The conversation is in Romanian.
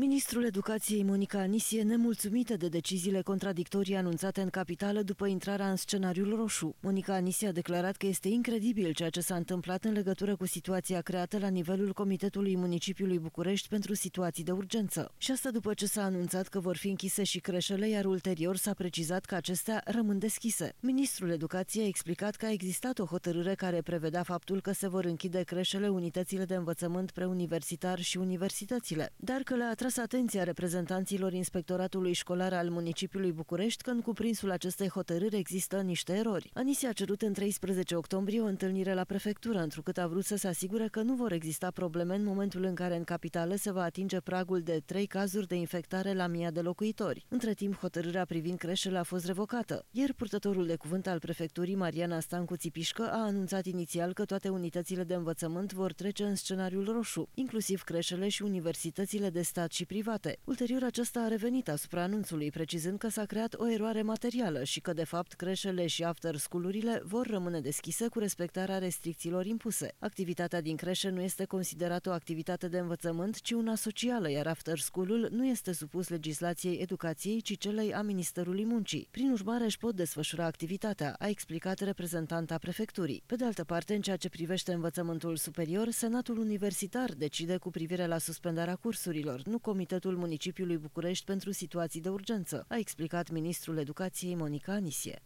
Ministrul Educației Monica Anisie nemulțumită de deciziile contradictorii anunțate în capitală după intrarea în scenariul roșu. Monica Anisie a declarat că este incredibil ceea ce s-a întâmplat în legătură cu situația creată la nivelul Comitetului Municipiului București pentru situații de urgență. Și asta după ce s-a anunțat că vor fi închise și creșele, iar ulterior s-a precizat că acestea rămân deschise. Ministrul Educației a explicat că a existat o hotărâre care prevedea faptul că se vor închide creșele, unitățile de învățământ preuniversitar și universitățile, dar că le-a atras atenția reprezentanților Inspectoratului Școlar al municipiului București că în cuprinsul acestei hotărâri există niște erori. Anisia a cerut în 13 octombrie o întâlnire la prefectură, întrucât a vrut să se asigure că nu vor exista probleme în momentul în care în capitală se va atinge pragul de 3 cazuri de infectare la mii de locuitori. Între timp, hotărârea privind creșele a fost revocată. Ieri, purtătorul de cuvânt al prefecturii, Mariana Stancu Țipișcă, a anunțat inițial că toate unitățile de învățământ vor trece în scenariul roșu, inclusiv creșele și universitățile de stat și private. Ulterior, acesta a revenit asupra anunțului, precizând că s-a creat o eroare materială și că, de fapt, creșele și after school-urile vor rămâne deschise cu respectarea restricțiilor impuse. Activitatea din creșe nu este considerată o activitate de învățământ, ci una socială, iar after school-ul nu este supus legislației educației, ci celei a Ministerului Muncii. Prin urmare, își pot desfășura activitatea, a explicat reprezentanta prefecturii. Pe de altă parte, în ceea ce privește învățământul superior, Senatul Universitar decide cu privire la suspendarea cursurilor, nu Comitetul Municipiului București pentru situații de urgență, a explicat ministrul educației Monica Anisie.